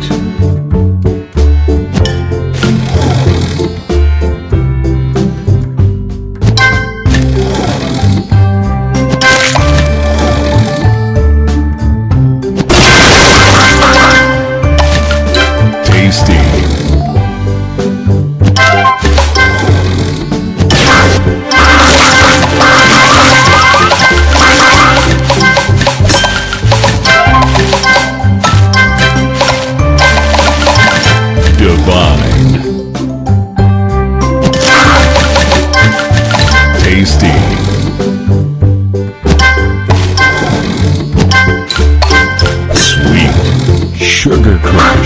沉默 divine. Tasty. Sweet sugar crisp.